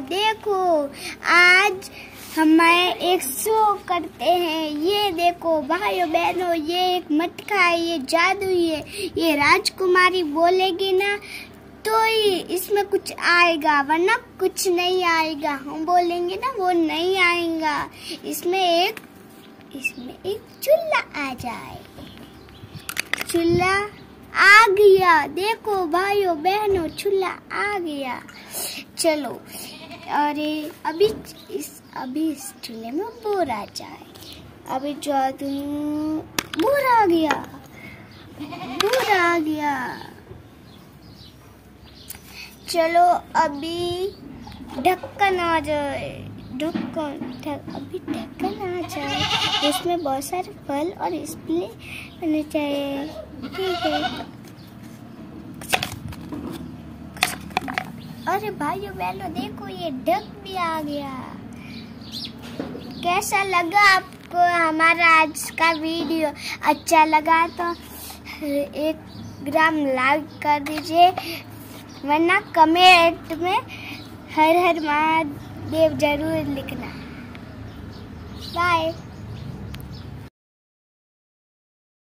देखो, आज हमें एक शो करते हैं। ये देखो, भाइयों बहनों, ये एक मटका है, ये जादू है। ये राजकुमारी बोलेगी ना तो ही इसमें कुछ आएगा, वरना कुछ नहीं आएगा। हम बोलेंगे ना, वो नहीं आएगा। इसमें एक इसमें एक चूल्हा आ जाए। चूल्हा आ गया। देखो भाइयों बहनों चूल्हा आ गया। चलो अरे अभी इस अभी इस चूल्हे में बोर जाए। अभी जादू बोर आ गया। बोर आ गया। चलो अभी ढक्कन आ जाए। ढक्कन ढक, अभी ढक्कन आ जाए। इसमें बहुत सारे फल और स्प्ले होने चाहिए। ठीक है। अरे भाइयों बहनों देखो, ये ढक भी आ गया। कैसा लगा आपको हमारा आज का वीडियो? अच्छा लगा तो एक ग्राम लाइक कर दीजिए, वरना कमेंट में हर हर महादेव ज़रूर लिखना। बाय।